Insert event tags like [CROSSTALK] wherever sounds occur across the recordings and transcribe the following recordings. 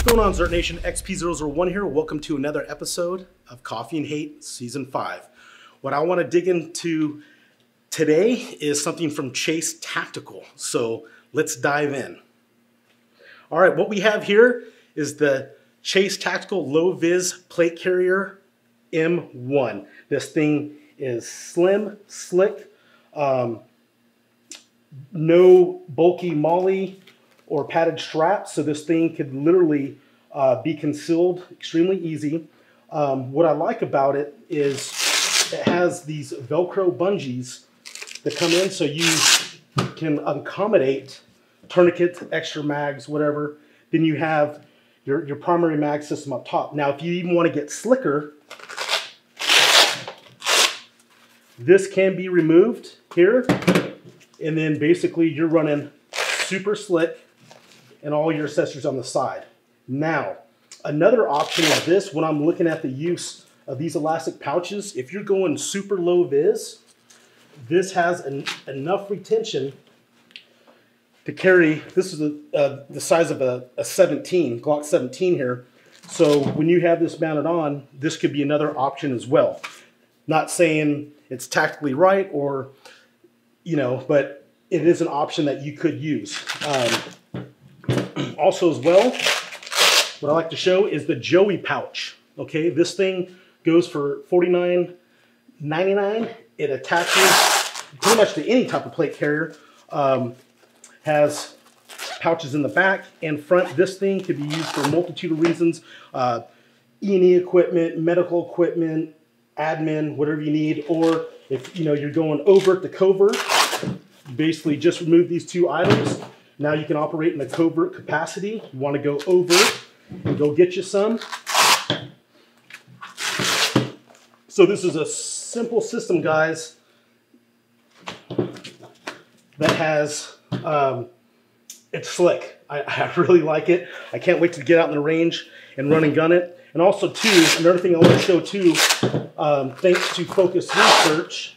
What's going on, Zert Nation? XP001 here. Welcome to another episode of Coffee and Hate Season 5. What I want to dig into today is something from Chase Tactical. So let's dive in. All right, what we have here is the Chase Tactical Low Vis Plate Carrier M1. This thing is slim, slick, um, no bulky MOLLE or padded straps, so this thing could literally uh, be concealed extremely easy. Um, what I like about it is it has these Velcro bungees that come in so you can accommodate tourniquets, extra mags, whatever. Then you have your, your primary mag system up top. Now, if you even want to get slicker, this can be removed here. And then basically you're running super slick and all your accessories on the side. Now, another option is this when I'm looking at the use of these elastic pouches, if you're going super low vis, this has an, enough retention to carry, this is a, uh, the size of a, a 17, Glock 17 here. So when you have this mounted on, this could be another option as well. Not saying it's tactically right or, you know, but it is an option that you could use. Um, also as well, what I like to show is the Joey pouch. Okay, this thing goes for $49.99. It attaches pretty much to any type of plate carrier. Um, has pouches in the back and front. This thing could be used for a multitude of reasons. Uh, E&E equipment, medical equipment, admin, whatever you need. Or if you know you're going overt to covert, basically just remove these two items. Now you can operate in a covert capacity. You want to go over and go get you some. So this is a simple system, guys, that has, um, it's slick. I, [LAUGHS] I, really like it. I can't wait to get out in the range and run and gun it. And also too, another thing I want to show too, um, thanks to Phokus Research,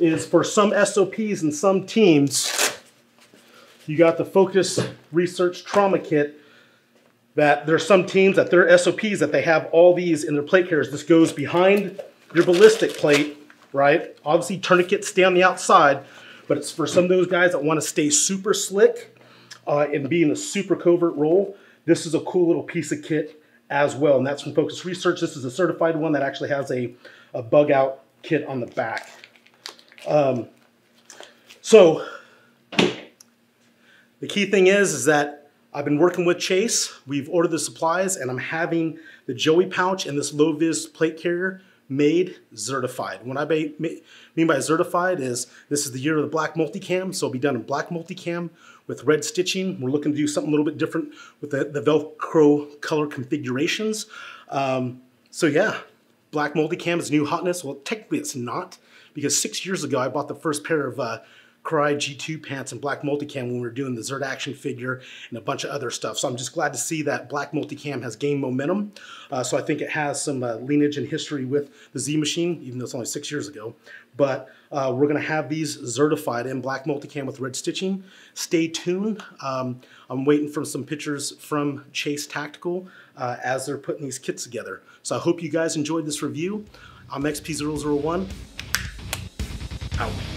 is for some SOPs and some teams, you got the Phokus Research Trauma Kit that there's some teams that their SOPs that they have all these in their plate carriers. This goes behind your ballistic plate, right? Obviously tourniquets stay on the outside, but it's for some of those guys that want to stay super slick uh, and be in a super covert role. This is a cool little piece of kit as well, and that's from Phokus Research. This is a certified one that actually has a, a bug out kit on the back. Um, so the key thing is, is that I've been working with Chase. We've ordered the supplies and I'm having the Joey pouch and this low vis plate carrier made certified. What I mean by certified is this is the year of the black multicam, so it'll be done in black multicam with red stitching. We're looking to do something a little bit different with the, the Velcro color configurations. Um, so yeah, black multicam is new hotness. Well, technically it's not because six years ago I bought the first pair of uh, Crye G2 pants and black multicam when we were doing the Zert action figure and a bunch of other stuff. So I'm just glad to see that black multicam has gained momentum. Uh, so I think it has some uh, lineage and history with the Z machine, even though it's only six years ago. But uh, we're gonna have these certified in black multicam with red stitching. Stay tuned. Um, I'm waiting for some pictures from Chase Tactical uh, as they're putting these kits together. So I hope you guys enjoyed this review. I'm XP001, out.